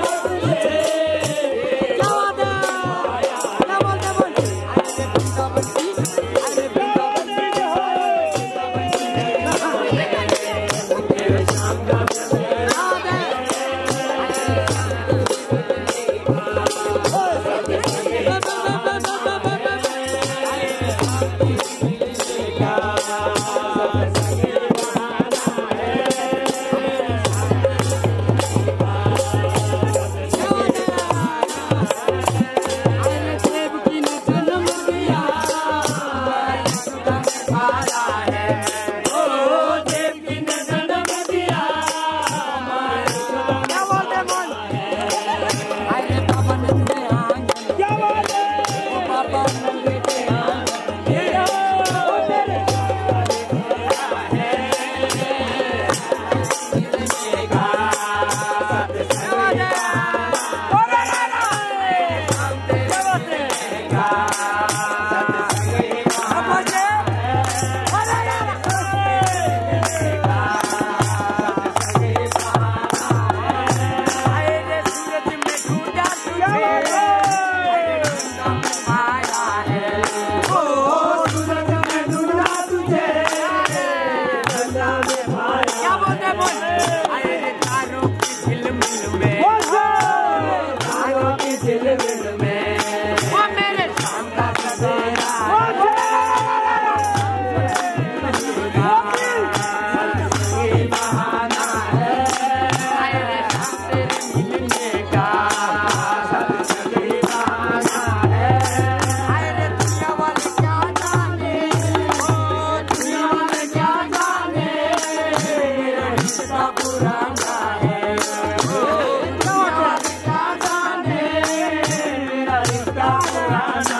में Rana.